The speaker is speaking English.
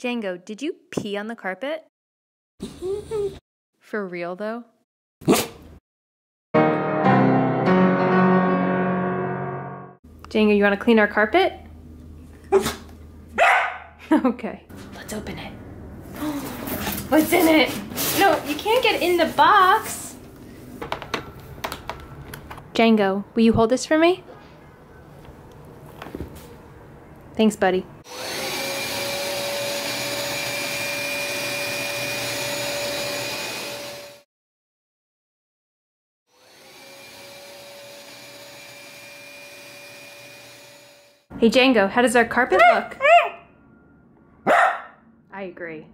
Django, did you pee on the carpet? For real, though? Django, you want to clean our carpet? okay. Let's open it. What's in it? No, you can't get in the box. Django, will you hold this for me? Thanks, buddy. Hey Django, how does our carpet look? I agree.